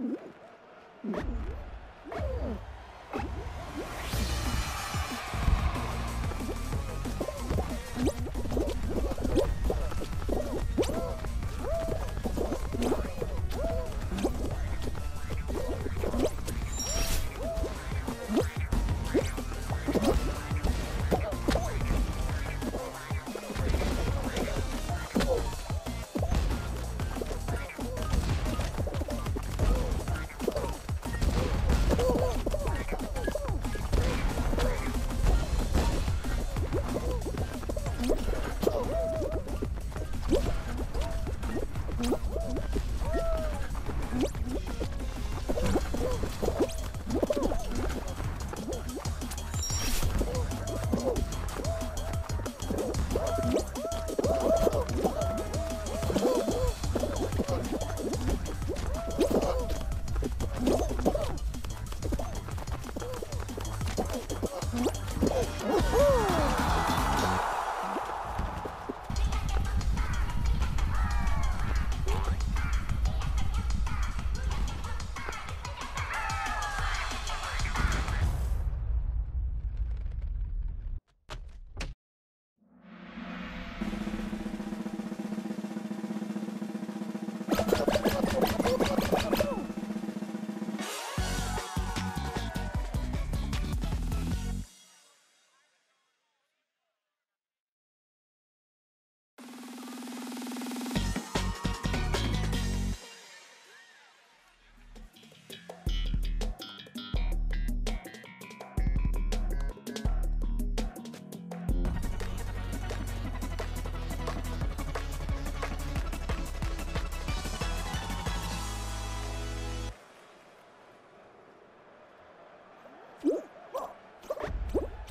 Mm-hmm.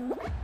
Mm-hmm.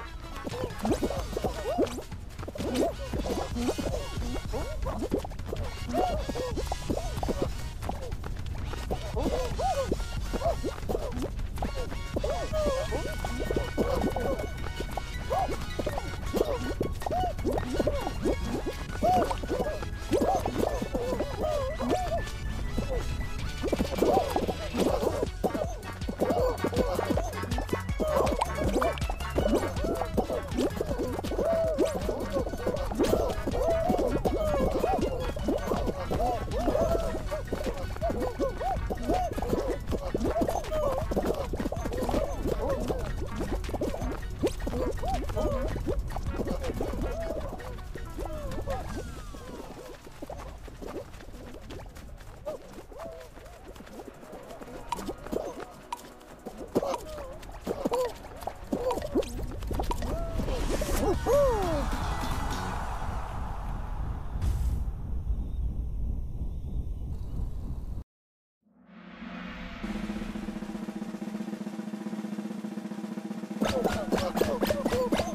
どどどどど!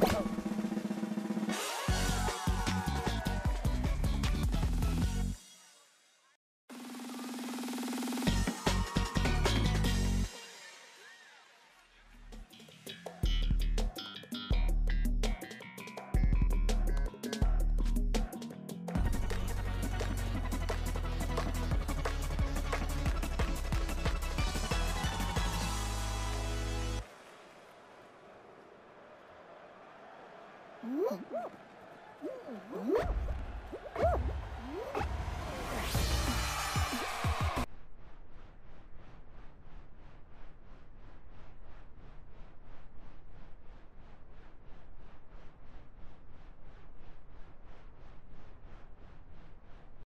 ん。